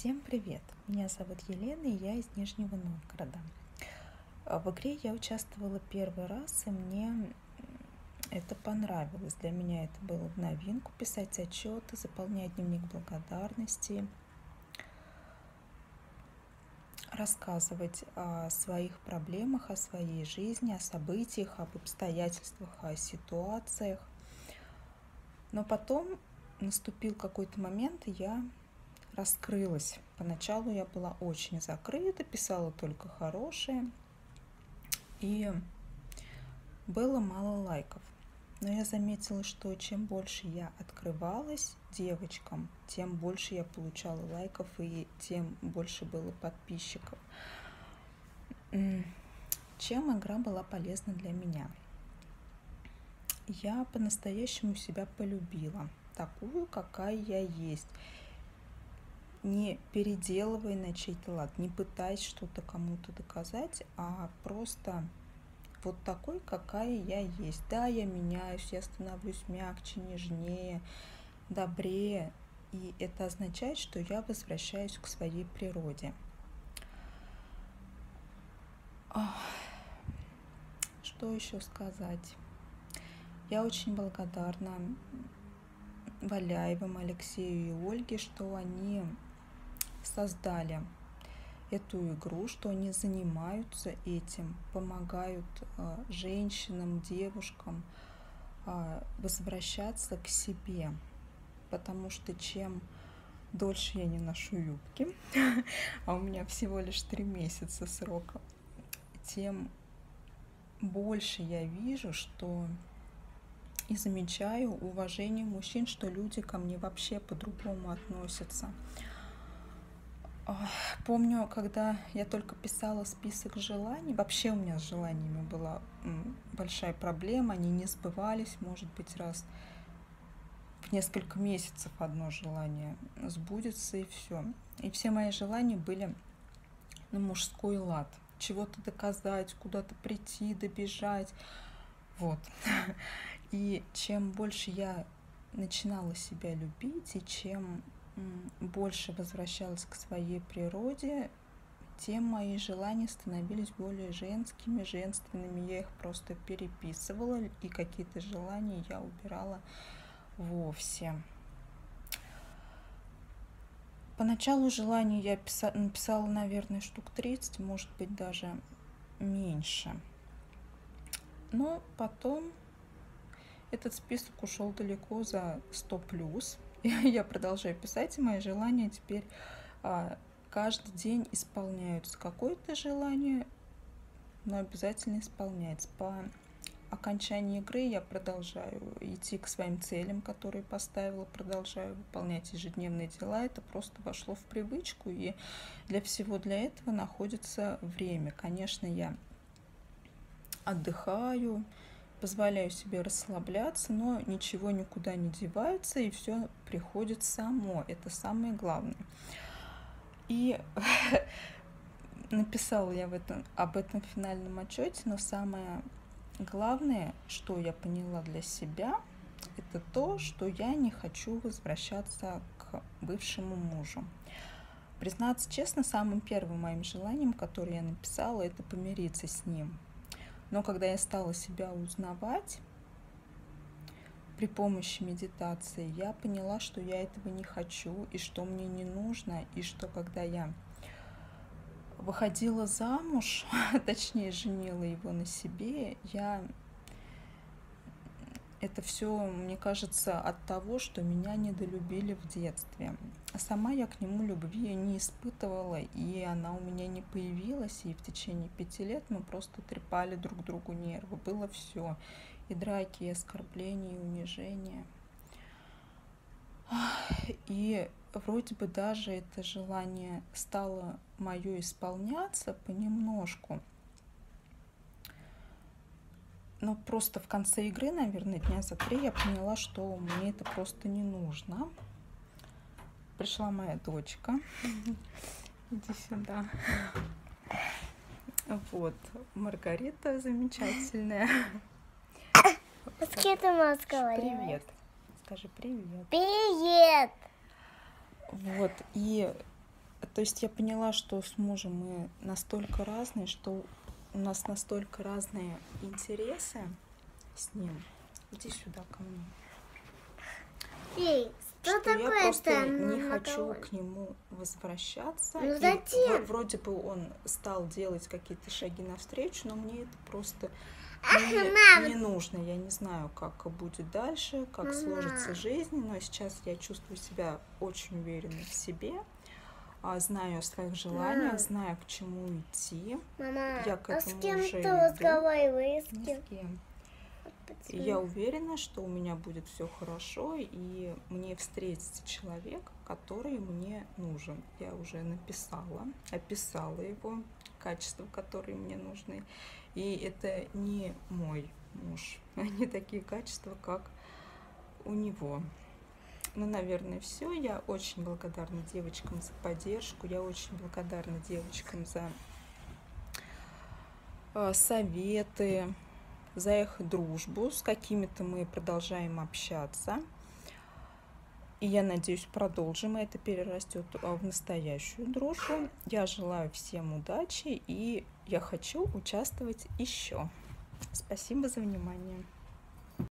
Всем привет! Меня зовут Елена, и я из Нижнего Новгорода. А в игре я участвовала первый раз, и мне это понравилось. Для меня это было в новинку писать отчеты, заполнять дневник благодарности, рассказывать о своих проблемах, о своей жизни, о событиях, об обстоятельствах, о ситуациях. Но потом наступил какой-то момент, и я раскрылась. Поначалу я была очень закрыта, писала только хорошее, и было мало лайков. Но я заметила, что чем больше я открывалась девочкам, тем больше я получала лайков и тем больше было подписчиков. Чем игра была полезна для меня? Я по-настоящему себя полюбила, такую, какая я есть не переделывай на чей-то лад, не пытаясь что-то кому-то доказать, а просто вот такой, какая я есть. Да, я меняюсь, я становлюсь мягче, нежнее, добрее, и это означает, что я возвращаюсь к своей природе. Что еще сказать? Я очень благодарна Валяевым, Алексею и Ольге, что они создали эту игру, что они занимаются этим, помогают э, женщинам, девушкам э, возвращаться к себе. Потому что чем дольше я не ношу юбки, а у меня всего лишь три месяца срока, тем больше я вижу, что и замечаю уважение мужчин, что люди ко мне вообще по-другому относятся. Помню, когда я только писала список желаний, вообще у меня с желаниями была большая проблема, они не сбывались, может быть, раз в несколько месяцев одно желание сбудется и все. И все мои желания были на мужской лад. Чего-то доказать, куда-то прийти, добежать. Вот. И чем больше я начинала себя любить, и чем больше возвращалась к своей природе, тем мои желания становились более женскими, женственными. Я их просто переписывала, и какие-то желания я убирала вовсе. Поначалу желаний я писала, написала, наверное, штук 30, может быть, даже меньше. Но потом этот список ушел далеко за 100 плюс. я продолжаю писать, и мои желания теперь а, каждый день исполняются. Какое-то желание, но обязательно исполняется. По окончании игры я продолжаю идти к своим целям, которые поставила, продолжаю выполнять ежедневные дела. Это просто вошло в привычку, и для всего для этого находится время. Конечно, я отдыхаю, позволяю себе расслабляться, но ничего никуда не девается, и все приходит само. Это самое главное. И написала я в этом, об этом финальном отчете, но самое главное, что я поняла для себя, это то, что я не хочу возвращаться к бывшему мужу. Признаться честно, самым первым моим желанием, которое я написала, это помириться с ним. Но когда я стала себя узнавать при помощи медитации, я поняла, что я этого не хочу и что мне не нужно, и что когда я выходила замуж, точнее женила его на себе, я это все, мне кажется, от того, что меня недолюбили в детстве. Сама я к нему любви не испытывала, и она у меня не появилась, и в течение пяти лет мы просто трепали друг другу нервы. Было все. И драки, и оскорбления, и унижения. И вроде бы даже это желание стало мое исполняться понемножку. Но просто в конце игры, наверное, дня за три я поняла, что мне это просто не нужно пришла моя дочка. Иди сюда. Вот, Маргарита замечательная. С кем ты разговариваешь? Привет. Скажи привет. Привет. Вот, и то есть я поняла, что с мужем мы настолько разные, что у нас настолько разные интересы с ним. Иди сюда ко мне. Эй, что, что такое я просто это не на хочу к нему возвращаться. Ну И зачем? в- вроде бы он стал делать какие-то шаги навстречу, но мне это просто Ах, не, не нужно. Я не знаю, как будет дальше, как Мама. сложится жизнь, но сейчас я чувствую себя очень уверенной в себе, знаю о своих желаниях, Мам. знаю, к чему идти. Мама, Я к а с этому кем уже ты иду. разговариваешь? С Ни с кем. И я уверена, что у меня будет все хорошо, и мне встретится человек, который мне нужен. Я уже написала, описала его, качества, которые мне нужны. И это не мой муж, а не такие качества, как у него. Ну, наверное, все. Я очень благодарна девочкам за поддержку. Я очень благодарна девочкам за э, советы, за их дружбу. С какими-то мы продолжаем общаться. И я надеюсь, продолжим, и это перерастет а, в настоящую дружбу. Я желаю всем удачи, и я хочу участвовать еще. Спасибо за внимание.